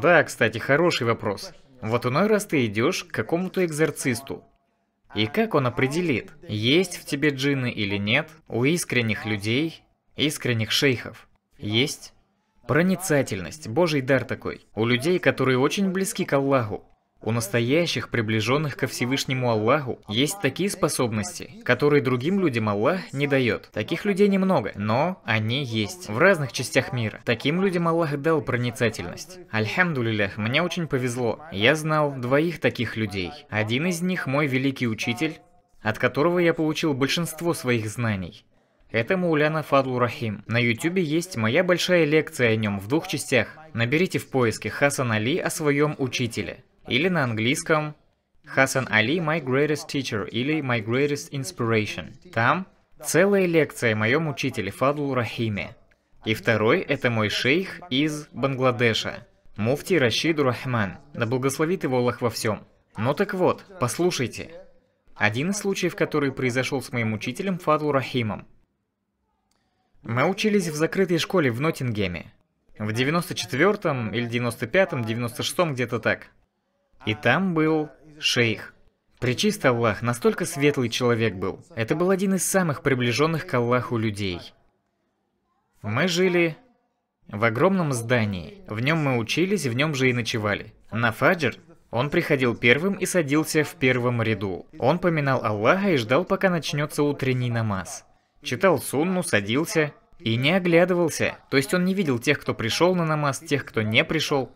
Да, кстати, хороший вопрос. Вот иной раз ты идешь к какому-то экзорцисту. И как он определит, есть в тебе джинны или нет, у искренних людей, искренних шейхов? Есть? Проницательность, божий дар такой. У людей, которые очень близки к Аллаху. У настоящих, приближенных ко Всевышнему Аллаху, есть такие способности, которые другим людям Аллах не дает. Таких людей немного, но они есть в разных частях мира. Таким людям Аллах дал проницательность. Альхамдулилях, мне очень повезло. Я знал двоих таких людей. Один из них мой великий учитель, от которого я получил большинство своих знаний. Это Мауляна Фадлу Рахим. На ютюбе есть моя большая лекция о нем в двух частях. Наберите в поиске Хасан Али о своем учителе. Или на английском Хасан Али My Greatest Teacher или My Greatest Inspiration. Там целая лекция о моем учителе Фадлу Рахиме. И второй это мой шейх из Бангладеша. Муфти Рашиду Рахман. Да благословит его Аллах во всем. Ну так вот, послушайте. Один из случаев, который произошел с моим учителем Фадлу Рахимом. Мы учились в закрытой школе в Ноттингеме. В 94-м или 95-м, 96-м где-то так. И там был шейх. Причист Аллах, настолько светлый человек был. Это был один из самых приближенных к Аллаху людей. Мы жили в огромном здании. В нем мы учились, в нем же и ночевали. На фаджр он приходил первым и садился в первом ряду. Он поминал Аллаха и ждал, пока начнется утренний намаз. Читал сунну, садился и не оглядывался. То есть он не видел тех, кто пришел на намаз, тех, кто не пришел.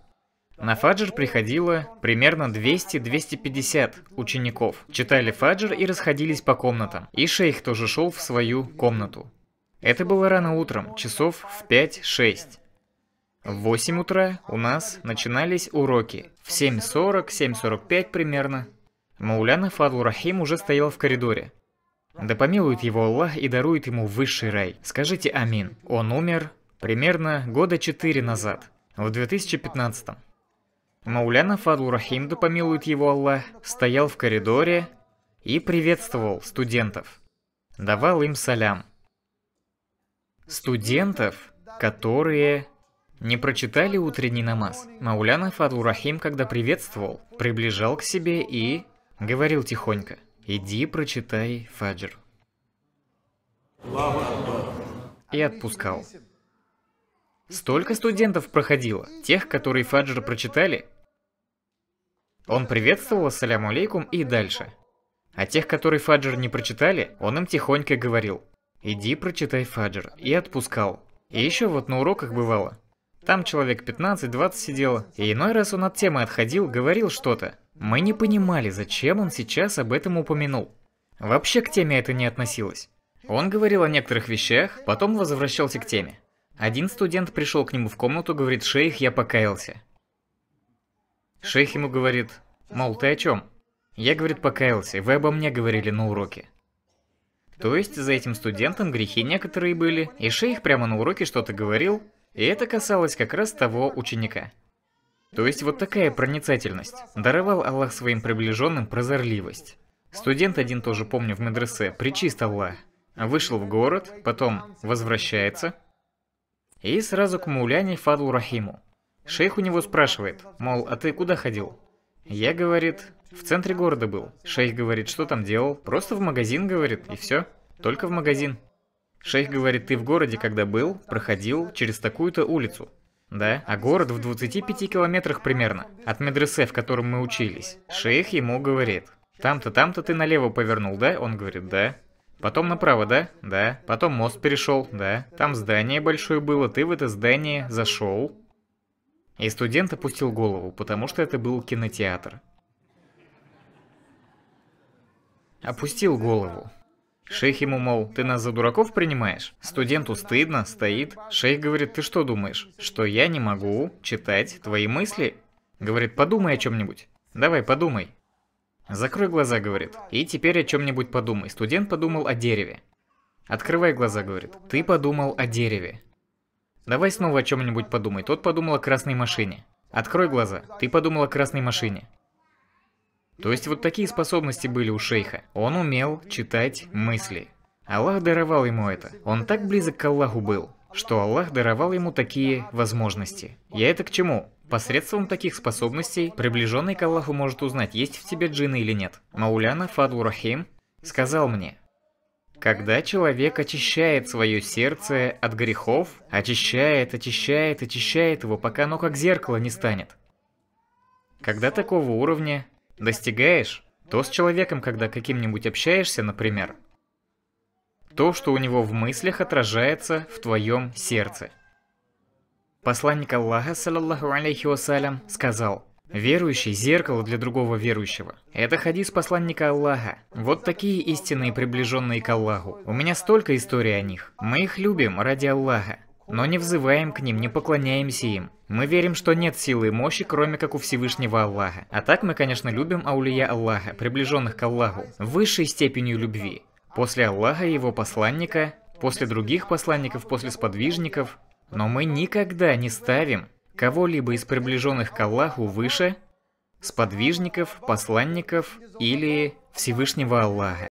На фаджр приходило примерно 200-250 учеников. Читали фаджр и расходились по комнатам. И шейх тоже шел в свою комнату. Это было рано утром, часов в 5-6. В 8 утра у нас начинались уроки. В 7.40, 7.45 примерно. Мауляна Фадлу Рахим уже стоял в коридоре. Да помилует его Аллах и дарует ему высший рай. Скажите амин. Он умер примерно года 4 назад, в 2015 -м. Мауляна Фадлу Рахим, да помилует его Аллах, стоял в коридоре и приветствовал студентов. Давал им салям. Студентов, которые не прочитали утренний намаз. Мауляна Фадлу Рахим, когда приветствовал, приближал к себе и говорил тихонько, «Иди прочитай фаджр». И отпускал. Столько студентов проходило, тех, которые фаджр прочитали. Он приветствовал ассаляму алейкум и дальше. А тех, которые фаджр не прочитали, он им тихонько говорил. Иди прочитай фаджр. И отпускал. И еще вот на уроках бывало. Там человек 15-20 сидело, и иной раз он от темы отходил, говорил что-то. Мы не понимали, зачем он сейчас об этом упомянул. Вообще к теме это не относилось. Он говорил о некоторых вещах, потом возвращался к теме. Один студент пришел к нему в комнату, говорит, шейх, я покаялся. Шейх ему говорит, мол, ты о чем? Я, говорит, покаялся, вы обо мне говорили на уроке. То есть за этим студентом грехи некоторые были, и шейх прямо на уроке что-то говорил, и это касалось как раз того ученика. То есть вот такая проницательность. Даровал Аллах своим приближенным прозорливость. Студент один тоже, помню, в медресе, причист Аллах. Вышел в город, потом возвращается, и сразу к Мауляне Фадлу Рахиму. Шейх у него спрашивает, мол, а ты куда ходил? Я, говорит, в центре города был. Шейх говорит, что там делал? Просто в магазин, говорит, и все. Только в магазин. Шейх говорит, ты в городе, когда был, проходил через такую-то улицу. Да, а город в 25 километрах примерно от медресе, в котором мы учились. Шейх ему говорит, там-то, там-то ты налево повернул, да? Он говорит, да. Потом направо, да? Да. Потом мост перешел, да. Там здание большое было, ты в это здание зашел. И студент опустил голову, потому что это был кинотеатр. Опустил голову. Шейх ему, мол, ты нас за дураков принимаешь? Студенту стыдно, стоит. Шейх говорит, ты что думаешь, что я не могу читать твои мысли? Говорит, подумай о чем-нибудь. Давай, подумай. Закрой глаза, говорит. И теперь о чем-нибудь подумай. Студент подумал о дереве. Открывай глаза, говорит. Ты подумал о дереве. Давай снова о чем-нибудь подумай. Тот подумал о красной машине. Открой глаза. Ты подумал о красной машине. То есть вот такие способности были у шейха. Он умел читать мысли. Аллах даровал ему это. Он так близок к Аллаху был. Что Аллах даровал ему такие возможности. Я это к чему? Посредством таких способностей приближенный к Аллаху может узнать, есть в тебе джинны или нет. Мауляна Фаду Рахим сказал мне, когда человек очищает свое сердце от грехов, очищает, очищает, очищает его, пока оно как зеркало не станет. Когда такого уровня достигаешь, то с человеком, когда каким-нибудь общаешься, например, то, что у него в мыслях отражается в твоем сердце. Посланник Аллаха, саллаллаху алейхи вассалям, сказал, Верующий – зеркало для другого верующего. Это хадис посланника Аллаха. Вот такие истинные, приближенные к Аллаху. У меня столько историй о них. Мы их любим ради Аллаха. Но не взываем к ним, не поклоняемся им. Мы верим, что нет силы и мощи, кроме как у Всевышнего Аллаха. А так мы, конечно, любим аулия Аллаха, приближенных к Аллаху, высшей степенью любви. После Аллаха и его посланника, после других посланников, после сподвижников. Но мы никогда не ставим кого-либо из приближенных к Аллаху выше сподвижников, посланников или Всевышнего Аллаха.